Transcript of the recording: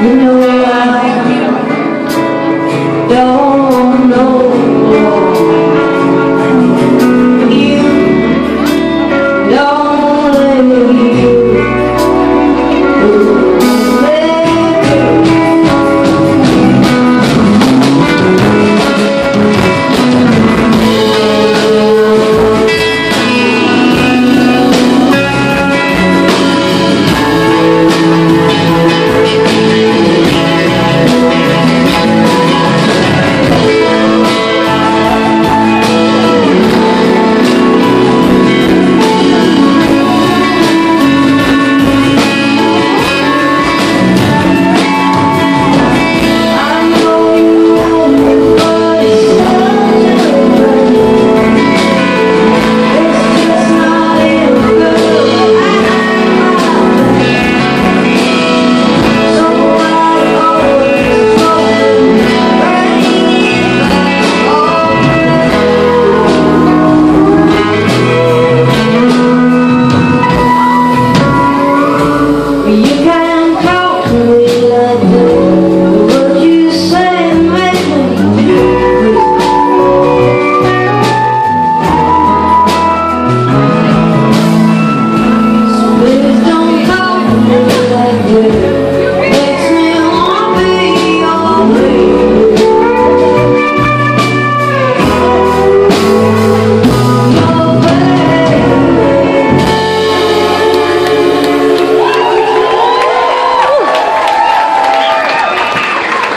You know I don't